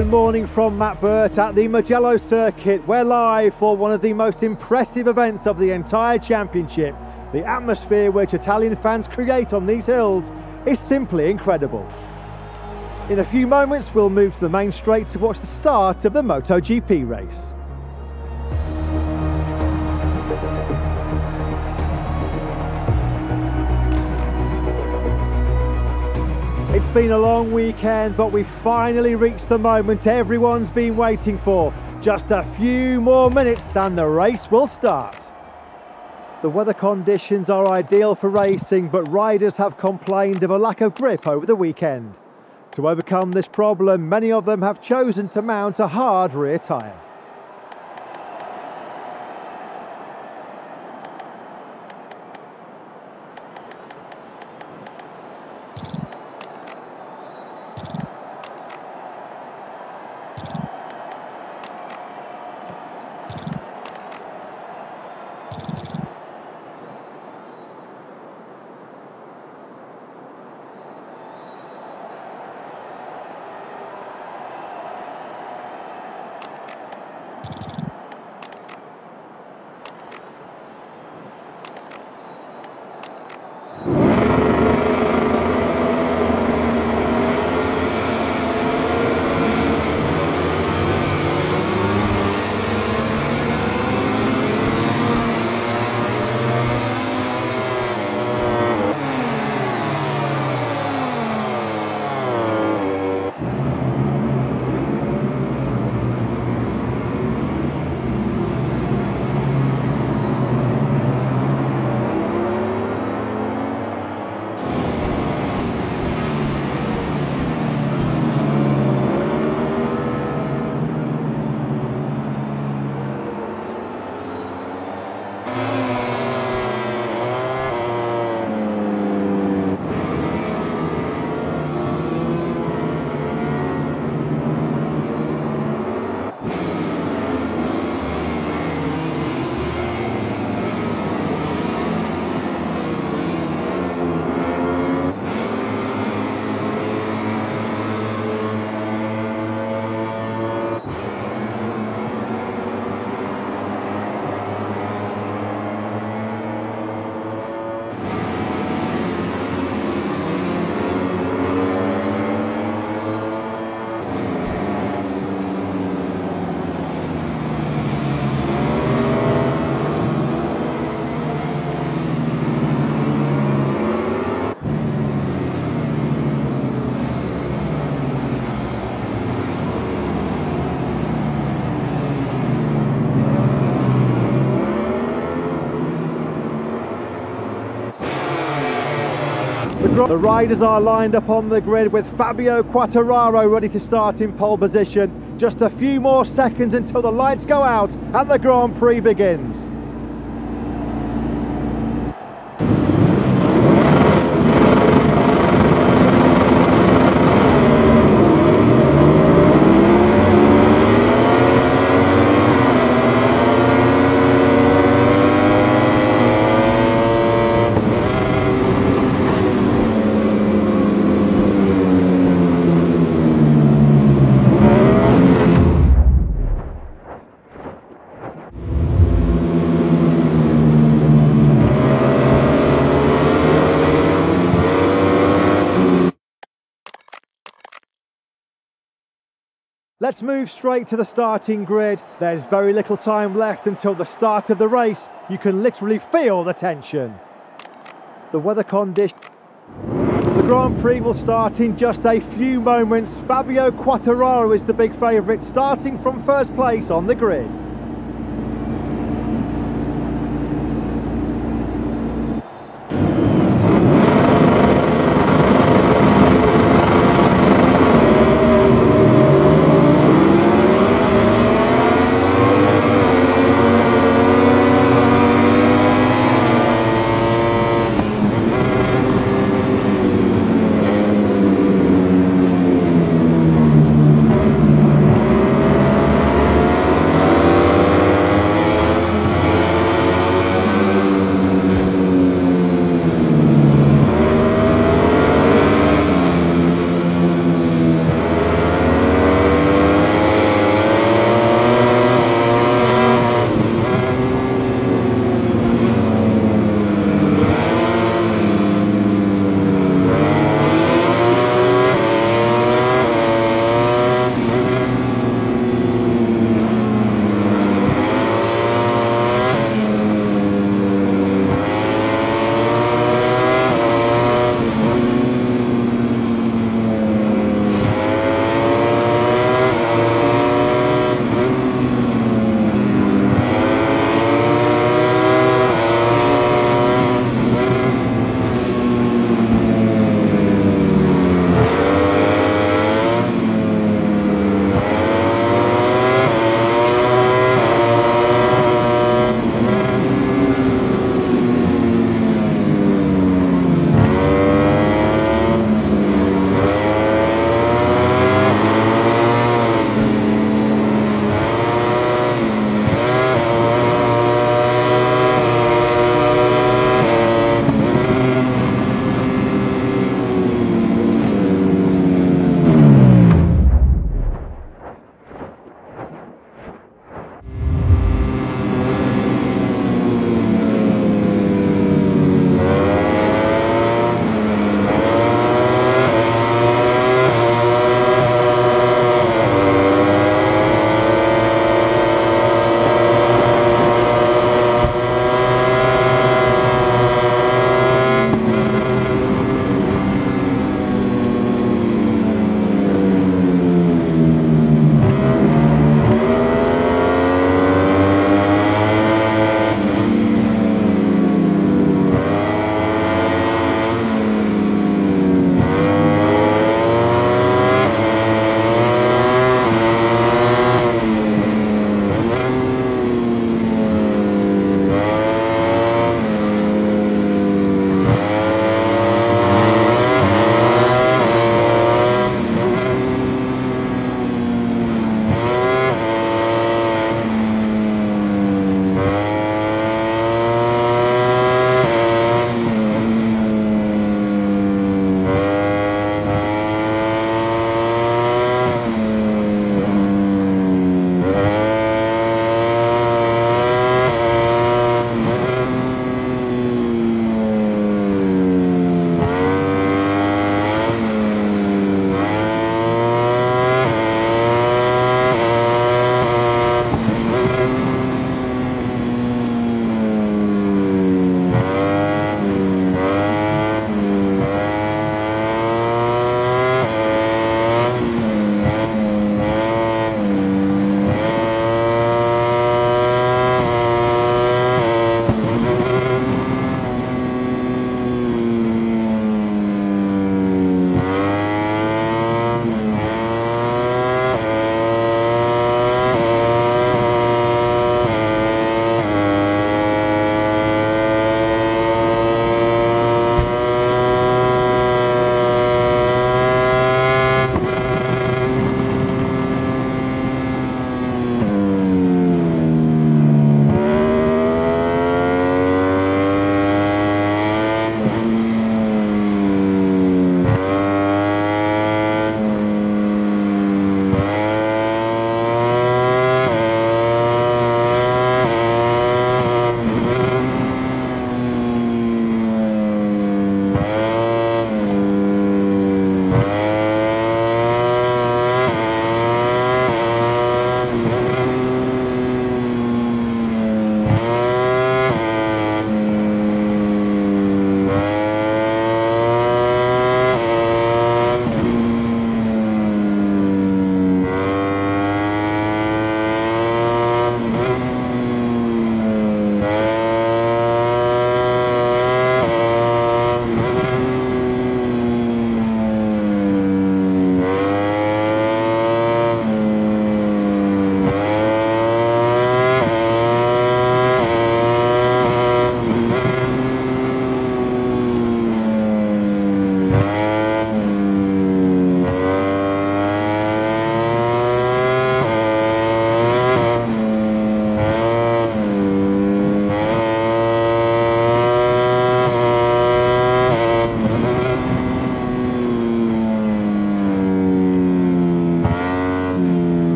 Good morning from Matt Burt at the Mugello circuit. We're live for one of the most impressive events of the entire championship. The atmosphere which Italian fans create on these hills is simply incredible. In a few moments, we'll move to the main straight to watch the start of the MotoGP race. It's been a long weekend, but we finally reached the moment everyone's been waiting for. Just a few more minutes and the race will start. The weather conditions are ideal for racing, but riders have complained of a lack of grip over the weekend. To overcome this problem, many of them have chosen to mount a hard rear tyre. The riders are lined up on the grid with Fabio Quartararo ready to start in pole position. Just a few more seconds until the lights go out and the Grand Prix begins. Let's move straight to the starting grid. There's very little time left until the start of the race. You can literally feel the tension. The weather condition. The Grand Prix will start in just a few moments. Fabio Quartararo is the big favourite, starting from first place on the grid.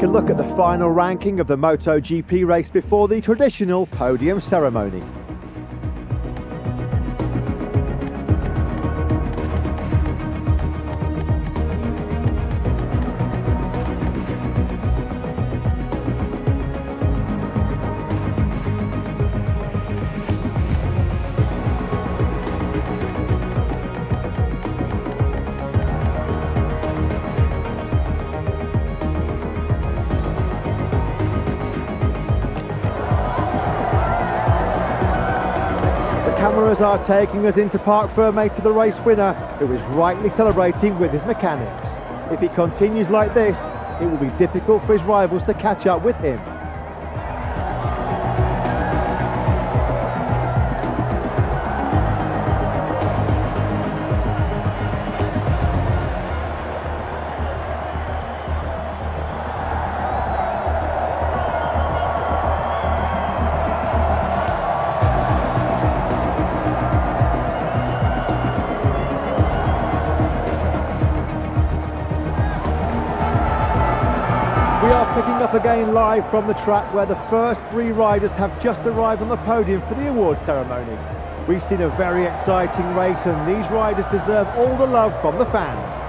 Take a look at the final ranking of the MotoGP race before the traditional podium ceremony. Are taking us into Parc Ferme to the race winner, who is rightly celebrating with his mechanics. If he continues like this, it will be difficult for his rivals to catch up with him. Up again live from the track where the first three riders have just arrived on the podium for the award ceremony. We've seen a very exciting race and these riders deserve all the love from the fans.